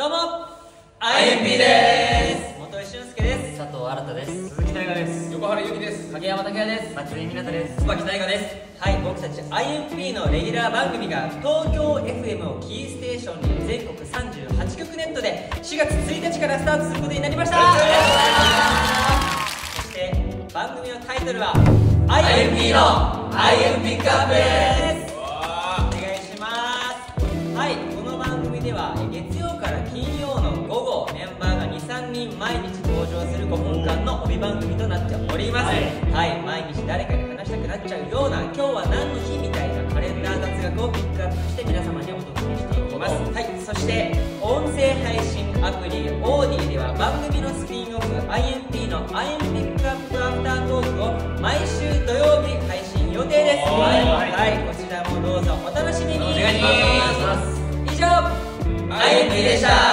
どうも IMP です。元井俊介です。佐藤新です。鈴木大我です。横原由紀です。影山拓也です。松井湊です。椿大河です。はい僕たち IMP のレギュラー番組が東京 FM をキーステーションに全国38局ネットで4月1日からスタートすることになりました。そして番組のタイトルは IMP の IM ピック人毎日登場する5分間の帯番組となっております。はい、毎日誰かに話したくなっちゃうような今日は何の日みたいなカレンダー雑学をピックアップして皆様にお届けしていきます。はい。そして音声配信アプリオーディでは番組のスピンオフ IMP の IM ピックアップアフタートークを毎週土曜日配信予定です。はい、はい、こちらもどうぞお楽しみに。お願いします。以上。IMP でした